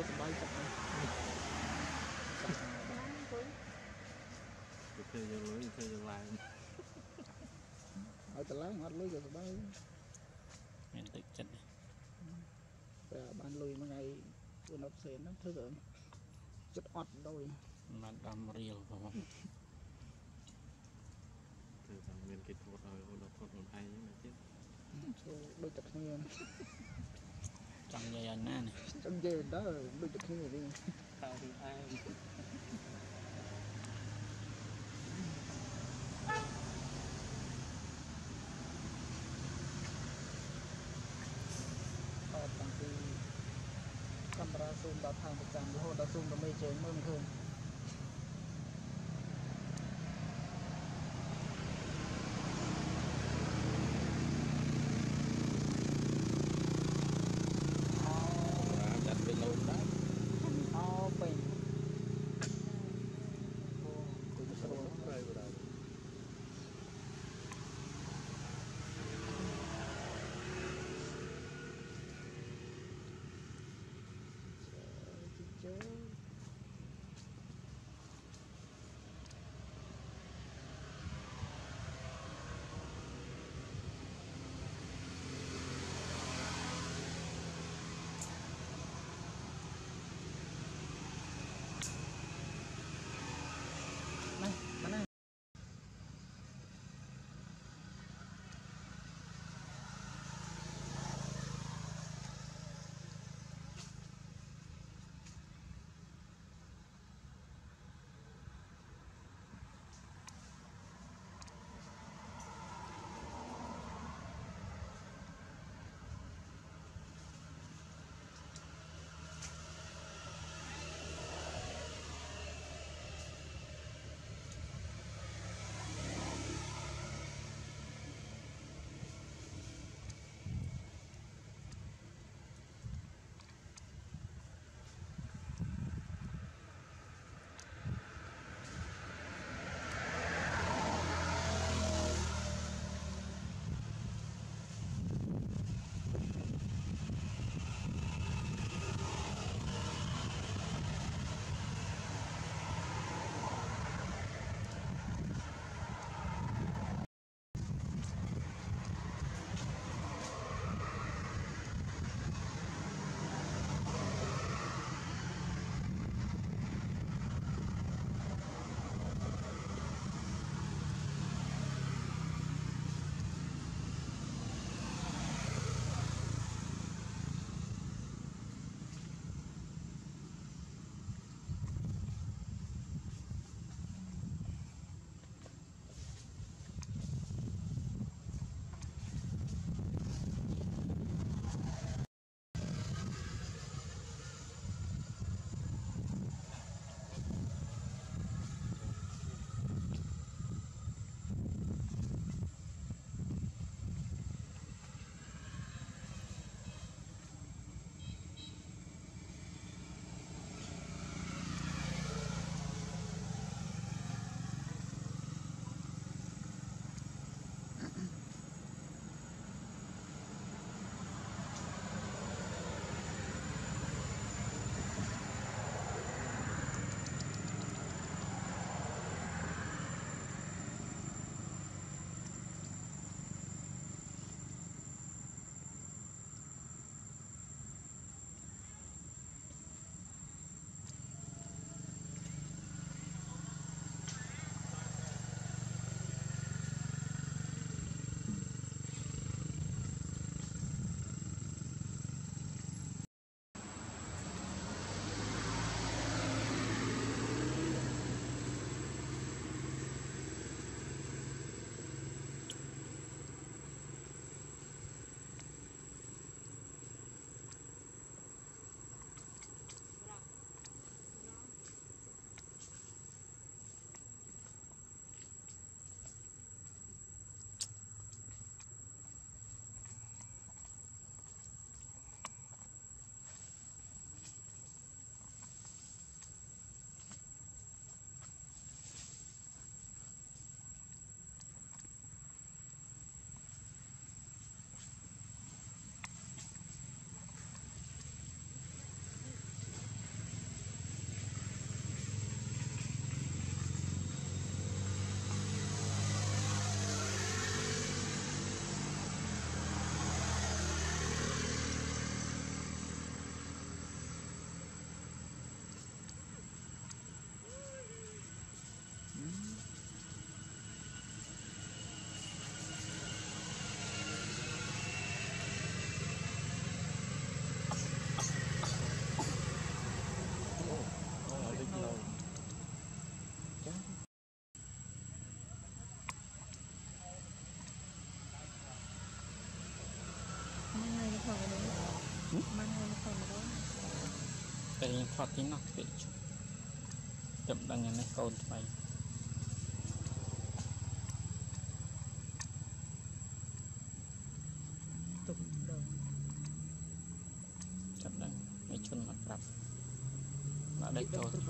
យកសបាយចិត្តហ្នឹងចាស់បានអង្គុយទៅធ្វើយកលុយធ្វើយកឡើងឲ្យតឡើងអត់លុយយកសបាយមានទឹកចិត្តតែបានលុយមួយថ្ងៃពួកនៅផ្សេងហ្នឹងធ្វើទៅចិត្តអត់ដោយបានដំរៀលបងធ្វើតែមានគេធ្វើឲ្យអូនធ្វើខ្លួនឯងហ្នឹងទៀតចូលដូចតែគ្នា ចង់និយាយឲ្យណានេះចង់និយាយដល់ដូចតែគ្នាវិញតើខ្លួនឯងតតតាំងពីកាមេរ៉ាស៊ូមដល់ខាងប្រចាំរហូតដល់ស៊ូមដល់មេជើងមើលមិនឃើញ តែរៀងថតទីនោះពេកចាំដឹងអានេះកូនថ្មីទុកដល់ចាំដឹងไม่ជន់មកប្រាប់មកដេកដកូនគ្រប់គ្នា